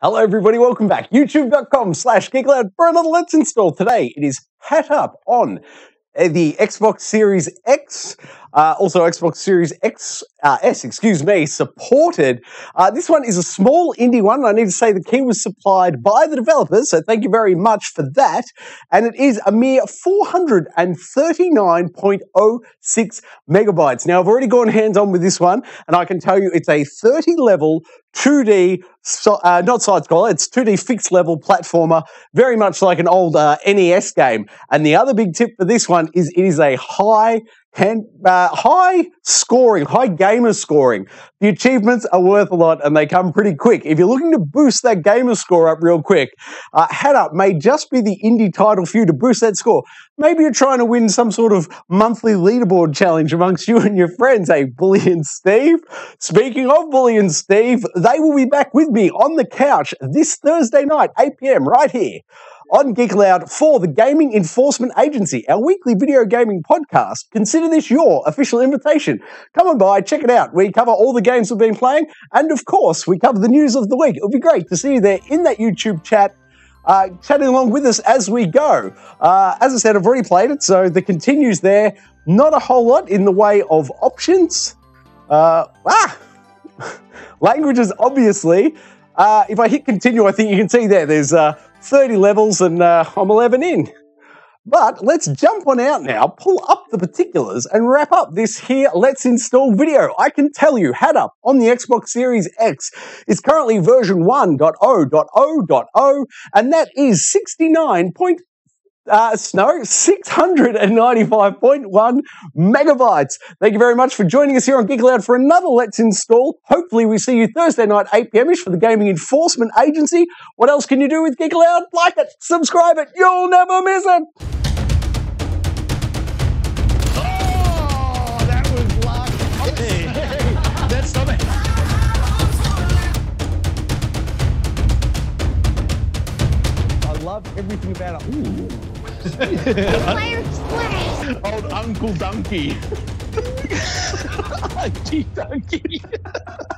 Hello everybody, welcome back. YouTube.com slash geekaloud for another Let's Install. Today it is Hatup on the Xbox Series X, uh, also Xbox Series X uh, S, excuse me, supported. Uh, this one is a small indie one. I need to say the key was supplied by the developers, so thank you very much for that. And it is a mere 439.06 megabytes. Now, I've already gone hands on with this one, and I can tell you it's a 30 level 2D, uh, not side scroller, it's 2D fixed level platformer, very much like an old uh, NES game. And the other big tip for this one is it is a high hand, uh, high scoring, high gamer scoring. The achievements are worth a lot and they come pretty quick. If you're looking to boost that gamer score up real quick, uh, Hatup may just be the indie title for you to boost that score. Maybe you're trying to win some sort of monthly leaderboard challenge amongst you and your friends. Hey, Bully and Steve. Speaking of Bully and Steve, they will be back with me on the couch this Thursday night, 8 p.m. right here on Geek Aloud for the Gaming Enforcement Agency, our weekly video gaming podcast. Consider this your official invitation. Come on by, check it out. We cover all the games we've been playing, and of course, we cover the news of the week. It'll be great to see you there in that YouTube chat. Uh, chatting along with us as we go. Uh, as I said, I've already played it, so the continues there. Not a whole lot in the way of options. Uh, ah! Languages, obviously. Uh, if I hit continue, I think you can see there, there's uh, 30 levels and uh, I'm 11 in. But let's jump on out now, pull up the particulars and wrap up this here Let's Install video. I can tell you, Hatup on the Xbox Series X is currently version 1.0.0.0 and that is 69 uh, Snow, 695.1 megabytes. Thank you very much for joining us here on Geek Aloud for another Let's Install. Hopefully we see you Thursday night, 8 p.m.ish for the Gaming Enforcement Agency. What else can you do with Geek Aloud? Like it, subscribe it, you'll never miss it. Oh, that was that's something. I love everything about it. Ooh. Old Uncle Donkey. Donkey.